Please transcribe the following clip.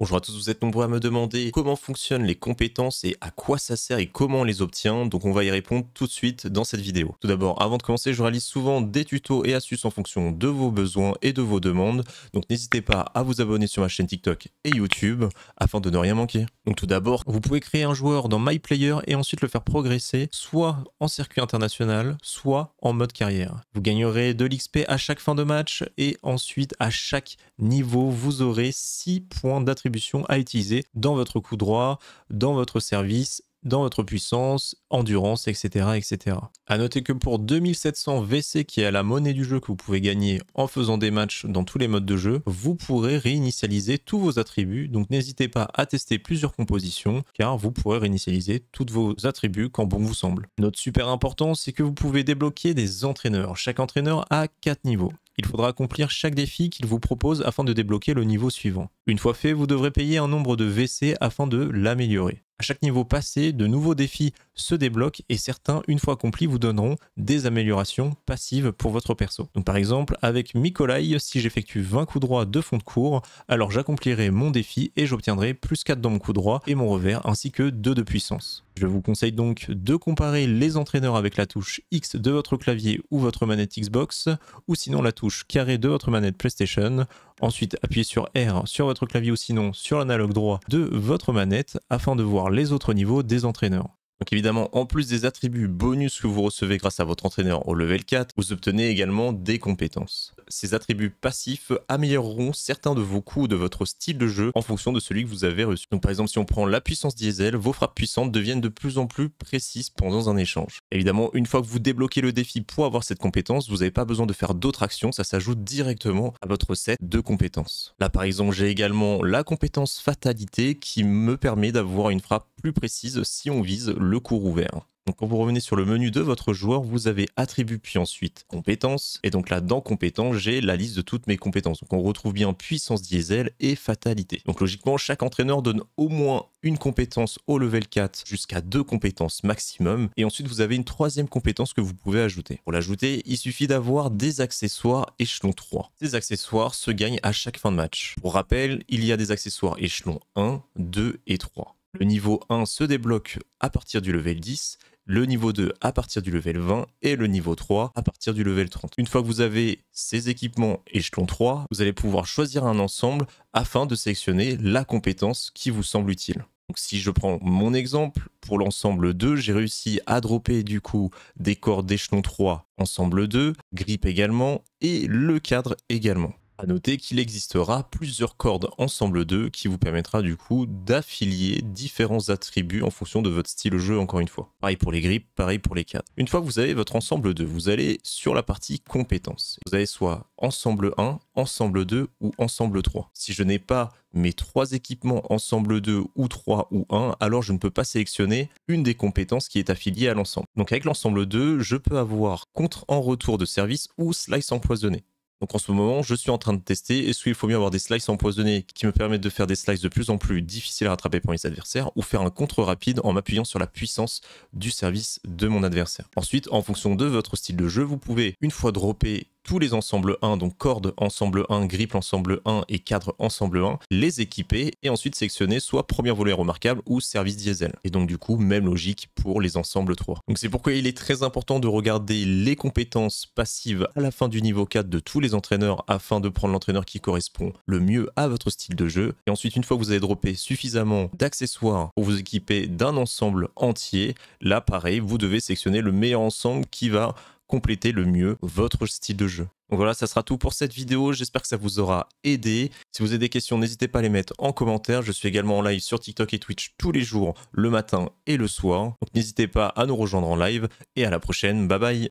Bonjour à tous, vous êtes nombreux à me demander comment fonctionnent les compétences et à quoi ça sert et comment on les obtient, donc on va y répondre tout de suite dans cette vidéo. Tout d'abord, avant de commencer, je réalise souvent des tutos et astuces en fonction de vos besoins et de vos demandes, donc n'hésitez pas à vous abonner sur ma chaîne TikTok et YouTube afin de ne rien manquer. Donc tout d'abord, vous pouvez créer un joueur dans My Player et ensuite le faire progresser soit en circuit international, soit en mode carrière. Vous gagnerez de l'XP à chaque fin de match et ensuite à chaque niveau, vous aurez 6 points d'attribution à utiliser dans votre coup droit, dans votre service dans votre puissance, endurance, etc. etc. A noter que pour 2700 VC qui est la monnaie du jeu que vous pouvez gagner en faisant des matchs dans tous les modes de jeu, vous pourrez réinitialiser tous vos attributs, donc n'hésitez pas à tester plusieurs compositions car vous pourrez réinitialiser tous vos attributs quand bon vous semble. Note super important, c'est que vous pouvez débloquer des entraîneurs. Chaque entraîneur a 4 niveaux il faudra accomplir chaque défi qu'il vous propose afin de débloquer le niveau suivant. Une fois fait, vous devrez payer un nombre de WC afin de l'améliorer. À chaque niveau passé, de nouveaux défis se débloquent et certains, une fois accomplis, vous donneront des améliorations passives pour votre perso. Par exemple, avec Mikolai, si j'effectue 20 coups droits de fond de cours, alors j'accomplirai mon défi et j'obtiendrai plus 4 dans mon coup droit et mon revers, ainsi que 2 de puissance. Je vous conseille donc de comparer les entraîneurs avec la touche X de votre clavier ou votre manette Xbox, ou sinon la touche carré de votre manette PlayStation. Ensuite, appuyez sur R sur votre clavier ou sinon sur l'analogue droit de votre manette afin de voir les autres niveaux des entraîneurs. Donc évidemment, en plus des attributs bonus que vous recevez grâce à votre entraîneur au level 4, vous obtenez également des compétences. Ces attributs passifs amélioreront certains de vos coups de votre style de jeu en fonction de celui que vous avez reçu. Donc par exemple, si on prend la puissance diesel, vos frappes puissantes deviennent de plus en plus précises pendant un échange. Évidemment, une fois que vous débloquez le défi pour avoir cette compétence, vous n'avez pas besoin de faire d'autres actions, ça s'ajoute directement à votre set de compétences. Là par exemple, j'ai également la compétence fatalité qui me permet d'avoir une frappe plus précise si on vise le cours ouvert. Donc quand vous revenez sur le menu de votre joueur, vous avez attributs puis ensuite compétences. Et donc là, dans compétences, j'ai la liste de toutes mes compétences. Donc on retrouve bien puissance diesel et fatalité. Donc logiquement, chaque entraîneur donne au moins une compétence au level 4 jusqu'à deux compétences maximum. Et ensuite, vous avez une troisième compétence que vous pouvez ajouter. Pour l'ajouter, il suffit d'avoir des accessoires échelon 3. Ces accessoires se gagnent à chaque fin de match. Pour rappel, il y a des accessoires échelon 1, 2 et 3. Le niveau 1 se débloque à partir du level 10, le niveau 2 à partir du level 20 et le niveau 3 à partir du level 30. Une fois que vous avez ces équipements échelon 3, vous allez pouvoir choisir un ensemble afin de sélectionner la compétence qui vous semble utile. Donc si je prends mon exemple, pour l'ensemble 2, j'ai réussi à dropper du coup des cordes d'échelon 3 ensemble 2, grip également et le cadre également. À noter qu'il existera plusieurs cordes ensemble 2 qui vous permettra du coup d'affilier différents attributs en fonction de votre style de jeu encore une fois. Pareil pour les grippes, pareil pour les cadres. Une fois que vous avez votre ensemble 2, vous allez sur la partie compétences. Vous avez soit ensemble 1, ensemble 2 ou ensemble 3. Si je n'ai pas mes trois équipements ensemble 2 ou 3 ou 1, alors je ne peux pas sélectionner une des compétences qui est affiliée à l'ensemble. Donc avec l'ensemble 2, je peux avoir contre en retour de service ou slice empoisonné. Donc en ce moment, je suis en train de tester est-ce qu'il faut mieux avoir des slices empoisonnés qui me permettent de faire des slices de plus en plus difficiles à rattraper pour mes adversaires ou faire un contre rapide en m'appuyant sur la puissance du service de mon adversaire? Ensuite, en fonction de votre style de jeu, vous pouvez une fois dropper tous les ensembles 1, donc corde ensemble 1, grip ensemble 1 et cadre ensemble 1, les équiper et ensuite sélectionner soit premier volet remarquable ou service diesel. Et donc du coup, même logique pour les ensembles 3. Donc c'est pourquoi il est très important de regarder les compétences passives à la fin du niveau 4 de tous les entraîneurs afin de prendre l'entraîneur qui correspond le mieux à votre style de jeu. Et ensuite, une fois que vous avez droppé suffisamment d'accessoires pour vous équiper d'un ensemble entier, là pareil, vous devez sélectionner le meilleur ensemble qui va compléter le mieux votre style de jeu. Voilà, ça sera tout pour cette vidéo. J'espère que ça vous aura aidé. Si vous avez des questions, n'hésitez pas à les mettre en commentaire. Je suis également en live sur TikTok et Twitch tous les jours, le matin et le soir. Donc n'hésitez pas à nous rejoindre en live. Et à la prochaine. Bye bye.